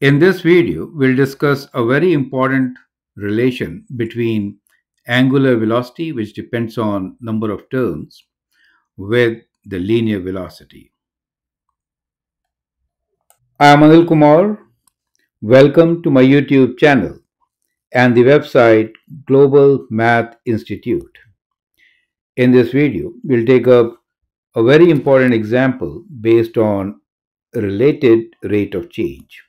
In this video, we'll discuss a very important relation between angular velocity, which depends on number of turns, with the linear velocity. I am Anil Kumar. Welcome to my YouTube channel and the website Global Math Institute. In this video, we'll take up a very important example based on related rate of change.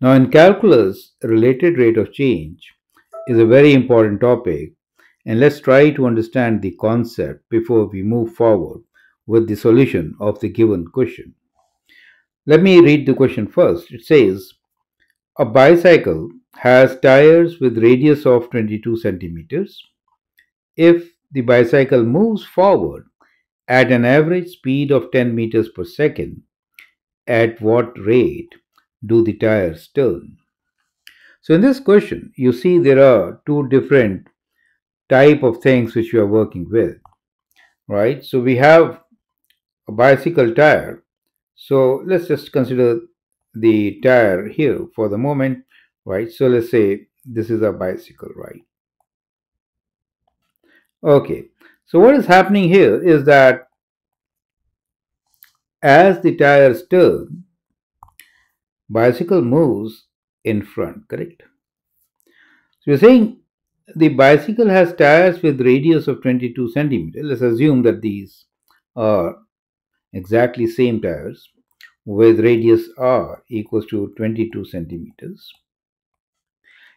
Now, in calculus, related rate of change is a very important topic, and let's try to understand the concept before we move forward with the solution of the given question. Let me read the question first. It says, a bicycle has tires with radius of 22 centimeters. If the bicycle moves forward at an average speed of 10 meters per second, at what rate do the tires turn? So in this question, you see there are two different type of things which we are working with, right? So we have a bicycle tire. So let's just consider the tire here for the moment, right? So let's say this is a bicycle, right? Okay, so what is happening here is that as the tires turn, bicycle moves in front, correct? So you're saying the bicycle has tires with radius of 22 centimeters. Let's assume that these are exactly same tires with radius r equals to 22 centimeters.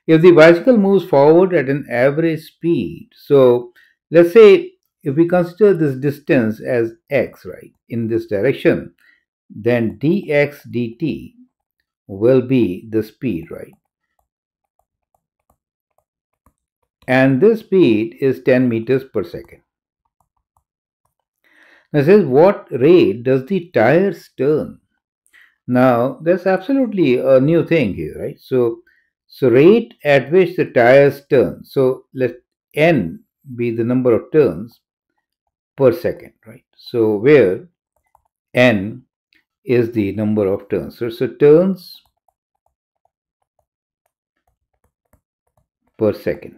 If the bicycle moves forward at an average speed, so let's say if we consider this distance as x, right, in this direction, then dx dt will be the speed, right? And this speed is 10 meters per second. Now says what rate does the tires turn? Now there's absolutely a new thing here, right? So so rate at which the tires turn. So let n be the number of turns per second, right? So where n is the number of turns. So, so turns per second.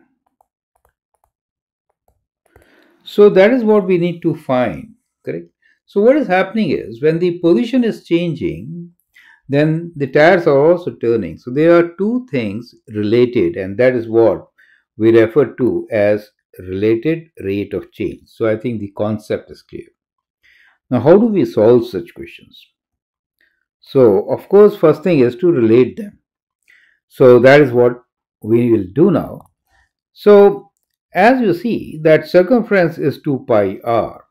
So that is what we need to find, correct? So what is happening is when the position is changing, then the tires are also turning. So there are two things related and that is what we refer to as related rate of change. So I think the concept is clear. Now how do we solve such questions? So of course first thing is to relate them. So that is what we will do now. So as you see that circumference is 2 pi r.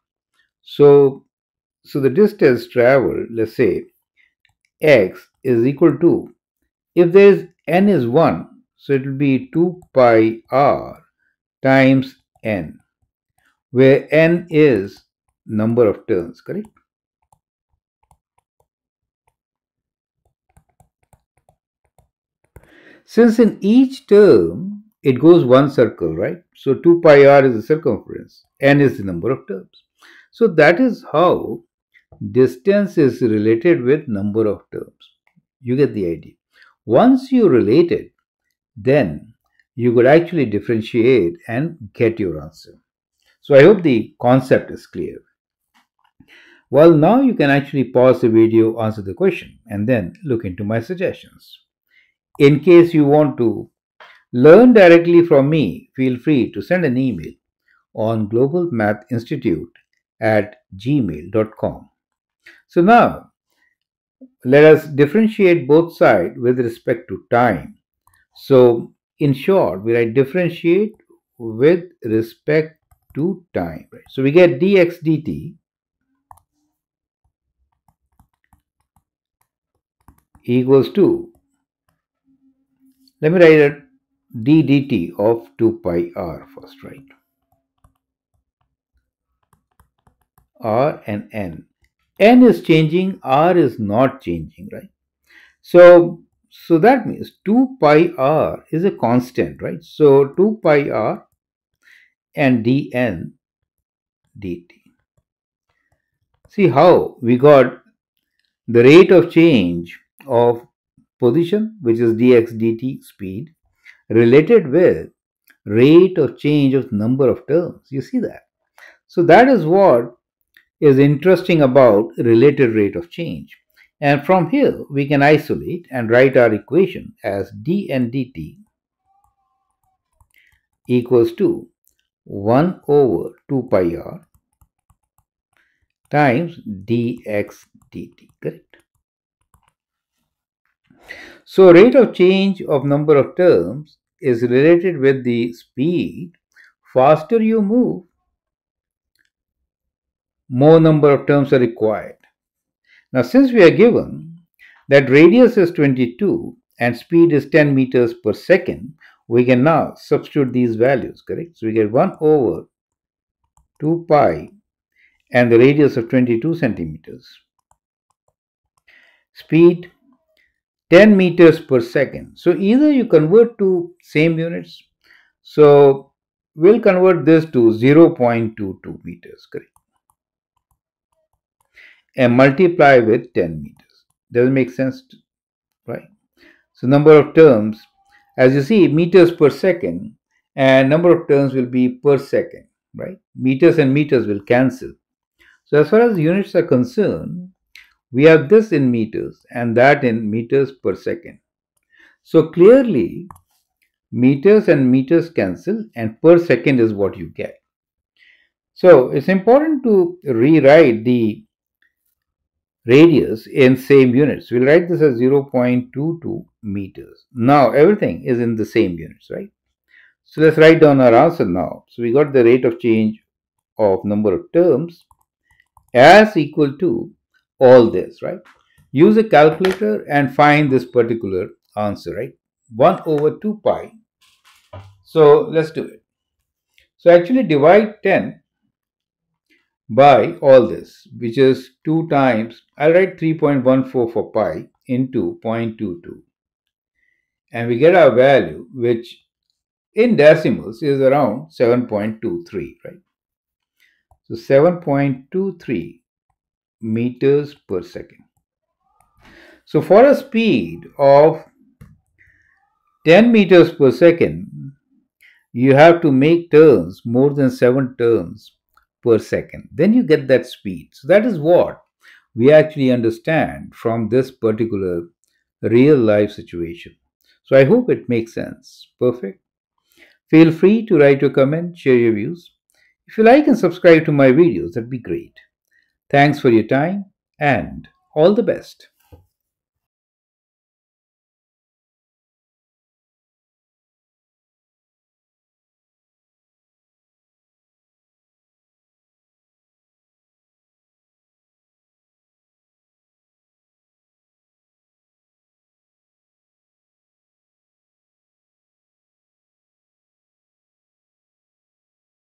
So, so the distance traveled, let's say x is equal to, if there is n is 1, so it will be 2 pi r times n, where n is number of turns, correct? Since in each term it goes one circle, right? So 2 pi r is the circumference, n is the number of terms. So that is how distance is related with number of terms. You get the idea. Once you relate it, then you could actually differentiate and get your answer. So I hope the concept is clear. Well, now you can actually pause the video, answer the question, and then look into my suggestions. In case you want to learn directly from me, feel free to send an email on Global Math Institute at gmail.com. So now, let us differentiate both sides with respect to time. So, in short, we write differentiate with respect to time. So, we get dx dt equals to let me write it d dt of 2 pi r first, right? r and n. n is changing, r is not changing, right? So, so that means 2 pi r is a constant, right? So 2 pi r and dn dt. See how we got the rate of change of position, which is dx dt speed, related with rate of change of number of terms. You see that? So that is what is interesting about related rate of change. And from here, we can isolate and write our equation as dn dt equals to 1 over 2 pi r times dx dt, correct? So rate of change of number of terms is related with the speed. Faster you move, more number of terms are required. Now, since we are given that radius is 22 and speed is 10 meters per second, we can now substitute these values, correct? So we get 1 over 2 pi and the radius of 22 centimeters. Speed 10 meters per second. So either you convert to same units. So we'll convert this to 0.22 meters, correct? and multiply with 10 meters. Does it make sense? To, right? So number of terms, as you see, meters per second, and number of terms will be per second, right? Meters and meters will cancel. So as far as units are concerned, we have this in meters and that in meters per second. So clearly, meters and meters cancel and per second is what you get. So it's important to rewrite the radius in same units. We'll write this as 0.22 meters. Now everything is in the same units, right? So let's write down our answer now. So we got the rate of change of number of terms as equal to all this, right? Use a calculator and find this particular answer, right? 1 over 2 pi. So let's do it. So actually divide 10 by all this, which is 2 times, I'll write 3.14 for pi into 0.22. And we get our value, which in decimals is around 7.23, right? So 7.23 meters per second. So for a speed of 10 meters per second, you have to make turns more than 7 turns per second. Then you get that speed. So that is what we actually understand from this particular real life situation. So I hope it makes sense. Perfect. Feel free to write your comment, share your views. If you like and subscribe to my videos, that'd be great. Thanks for your time and all the best.